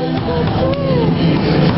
Oh,